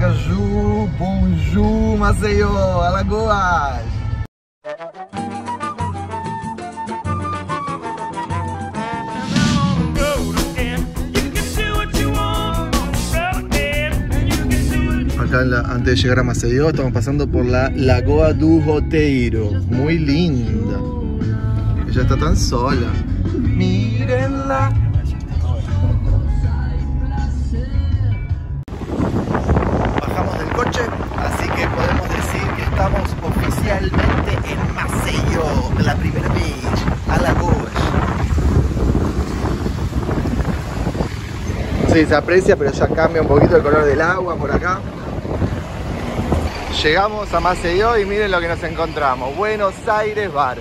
Aracaju, Bonjour, Maceió, Alagoas. Acá la- antes de llegar a Maceió estamos pasando por la Lagoa do Roteiro, muy linda. Ella está tan sola. Mírenla. Oficialmente en Maceió, la primera beach, Alagoas. Sí, se aprecia, pero ya cambia un poquito el color del agua por acá. Llegamos a Maceió y miren lo que nos encontramos. Buenos Aires Bar.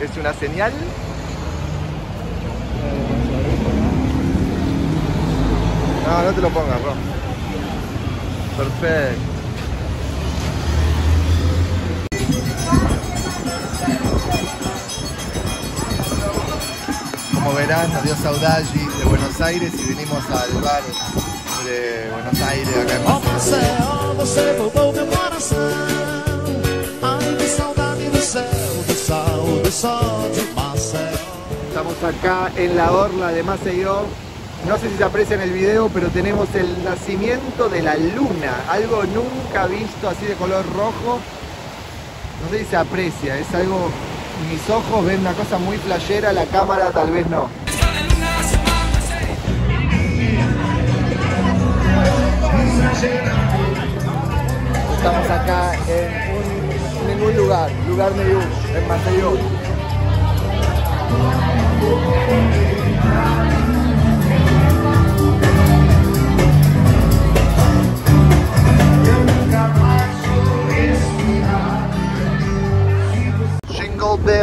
¿Es una señal? No, no te lo pongas, bro. Perfecto. Verán, nos de Buenos Aires y vinimos al bar de Buenos Aires acá en. Estamos acá en la orla de Maceió. No sé si se aprecia en el video, pero tenemos el nacimiento de la luna. Algo nunca visto así de color rojo. No sé si se aprecia, es algo... Mis ojos ven una cosa muy playera, la cámara tal vez no. Estamos acá en, un, ningún lugar, lugar medio en Maceió.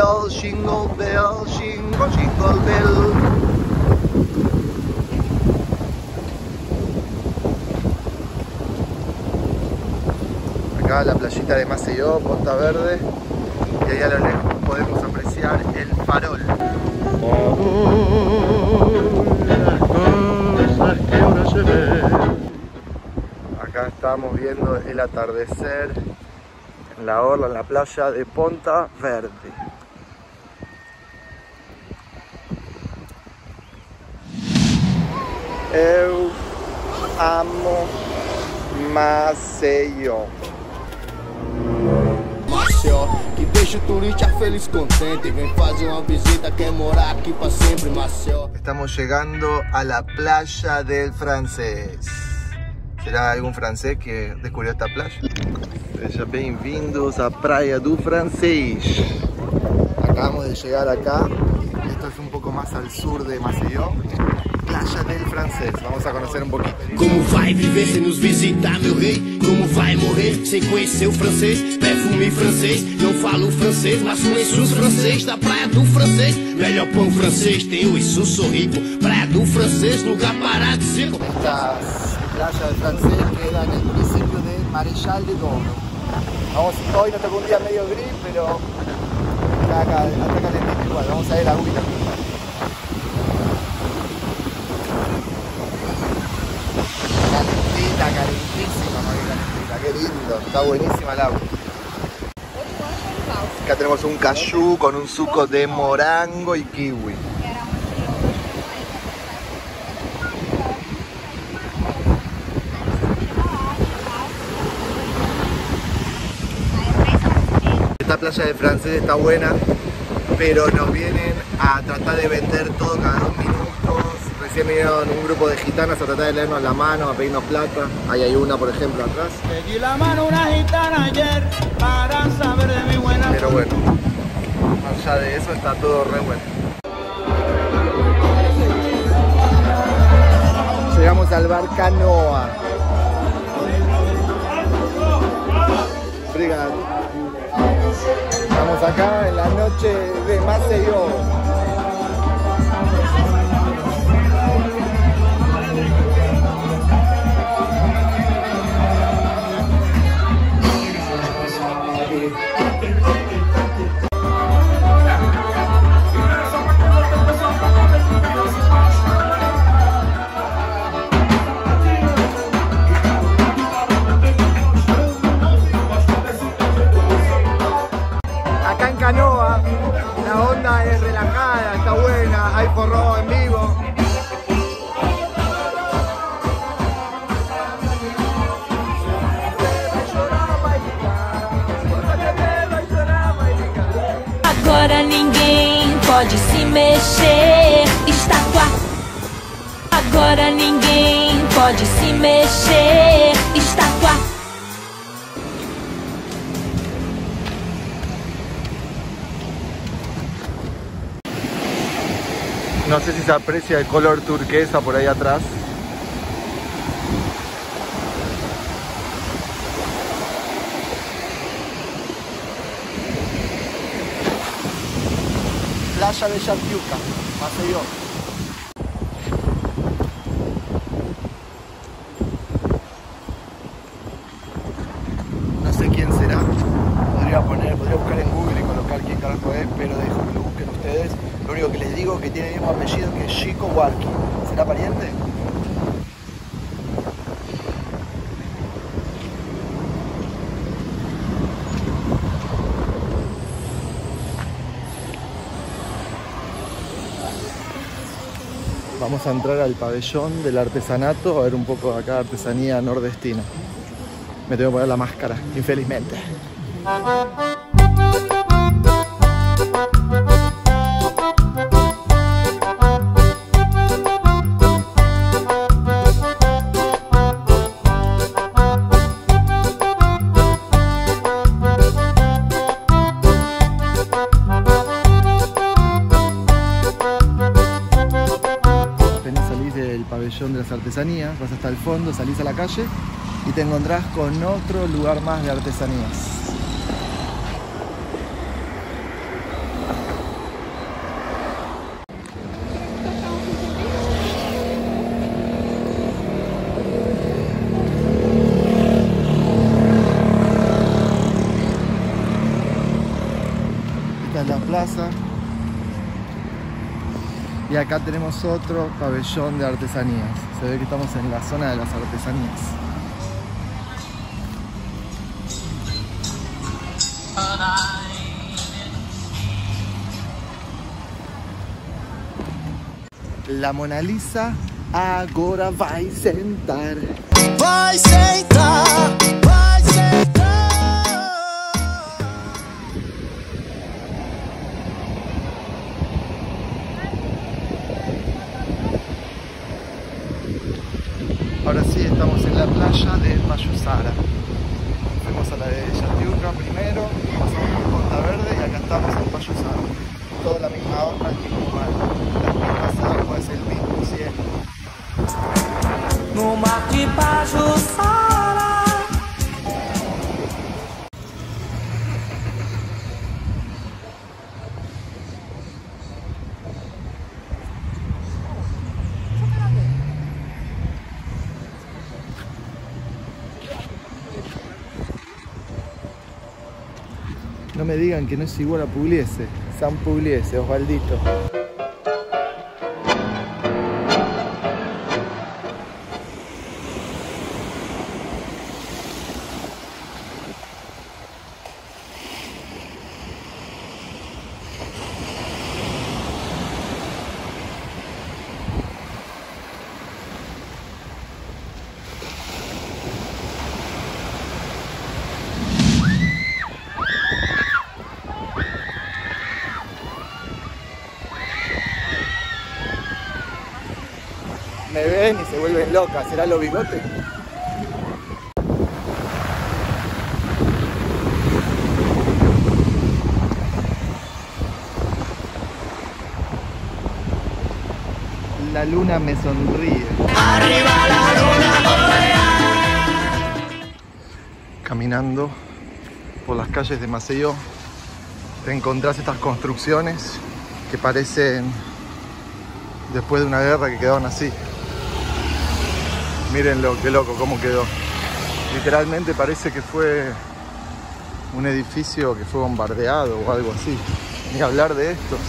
Bell, bell, jingle, jingle bell. Acá la playita de Maceió, Ponta Verde. Y ahí a lo lejos podemos apreciar el farol. Acá estamos viendo el atardecer en la orla, en la playa de Ponta Verde. Eu amo Maceió. Maceió, que deixa o turista feliz contente. Vem fazer uma visita, quer morar aqui pra sempre, Maceió. Estamos llegando a la playa del francés. ¿Será algún francés que descubrió esta playa? Sejam bem-vindos à Praia do Francés. Acabamos de llegar acá. Esto es un poco más al sur de Maceió. Playa del Francés. Vamos a conocer un poquito. Como vai viver sem nos visitar, meu rei? Como vai morrer sem conhecer o francês? Perfume francês, não falo francês, mas conheço os francês da praia do francês. Melhor pão francês, tem o isso, sou rico. Praia do francês, lugar paradisíaco. Estas playas del francés quedan en el municipio de Marechal de Douro. Vamos, hoy nos tocó un día medio gris, pero está, acá, está calentito igual. Vamos a ver la agüita. Está buenísima el agua. Acá tenemos un cayú con un suco de morango y kiwi. Esta playa de francés está buena, pero nos vienen a tratar de vender todo cada dos minutos. Recién vinieron un grupo de gitanas a tratar de leernos la mano, a pedirnos plata. Ahí hay una, por ejemplo, atrás. Pedí la mano una gitana ayer para saber de mi buena Pero bueno, más allá de eso está todo re bueno. Llegamos al bar Canoa. Obrigado. Estamos acá en la noche de Maceió. Porró en vivo. Agora ninguém pode se mexer. Está quase. Agora ninguém pode se mexer. Está No sé si se aprecia el color turquesa por ahí atrás. Playa de Chaptiuca, Maceió. No sé quién será. Podría poner, podría buscar en Google y colocar quién carajo es, pero dejo que lo busquen ustedes. Lo único que les digo es que tiene el mismo apellido que Chico Walkie. ¿Será pariente? Vamos a entrar al pabellón del artesanato a ver un poco acá artesanía nordestina. Me tengo que poner la máscara, infelizmente. Hasta el fondo, salís a la calle y te encontrás con otro lugar más de artesanías. Esta es la plaza. Y acá tenemos otro pabellón de artesanías. Se ve que estamos en la zona de las artesanías. La Mona Lisa agora vai sentar. Vai sentar, la playa de Mayusara. Fuimos a la de Yatiuca primero, pasamos por Costa Verde y acá estamos en Mayusara. Toda la misma onda, el mismo mar, las mismas aguas, el mismo cielo. No No me digan que no es igual a Pugliese. San Pugliese, Osvaldito. Me ven y se vuelven locas. ¿Será los bigotes? La luna me sonríe. Caminando por las calles de Maceió, te encontrás estas construcciones que parecen después de una guerra que quedaron así. Mírenlo, qué loco, cómo quedó. Literalmente parece que fue un edificio que fue bombardeado o algo así. Ni hablar de estos.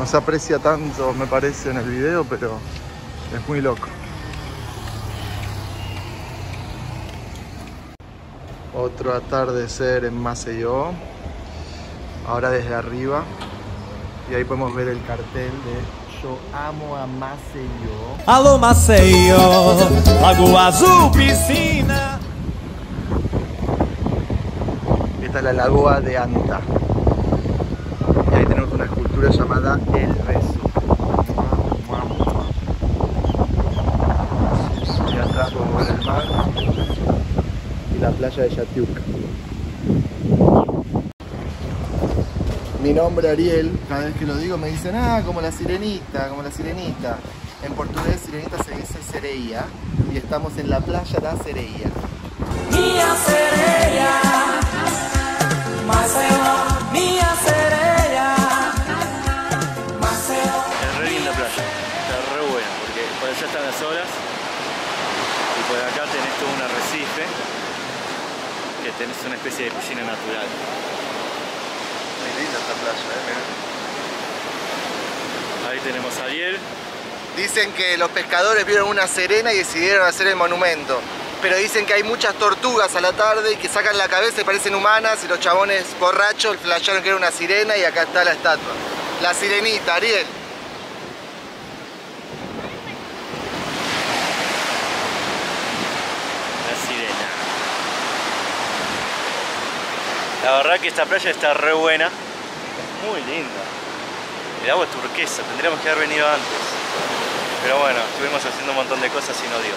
No se aprecia tanto, me parece, en el video, pero es muy loco. Otro atardecer en Maceió. Ahora desde arriba. Y ahí podemos ver el cartel de Yo amo a Maceió. Alô Maceió Lagoa Azul, piscina Esta es la lagoa de Anta. Y ahí tenemos una escultura llamada El Beso. Y atrás podemos ver el mar y la playa de Yatiuca. Mi nombre Ariel, cada vez que lo digo me dicen, ah, como la sirenita, como la sirenita. En portugués sirenita se dice sereia y estamos en la playa da Sereia. Minha sereia, Marcelo, minha sereia, Marcelo. Es re linda playa, está re buena, porque por allá están las olas y por acá tenés todo un arrecife que tenés una especie de piscina natural. Muy linda esta playa, eh, mirá. Ahí tenemos a Ariel, Dicen que los pescadores vieron una serena y decidieron hacer el monumento. Pero dicen que hay muchas tortugas a la tarde y que sacan la cabeza y parecen humanas y los chabones borrachos flasharon que era una sirena y acá está la estatua. La sirenita, Ariel. la sirena. La verdad que esta playa está re buena, muy linda. El agua es turquesa, tendríamos que haber venido antes. Pero bueno, estuvimos haciendo un montón de cosas y no dio.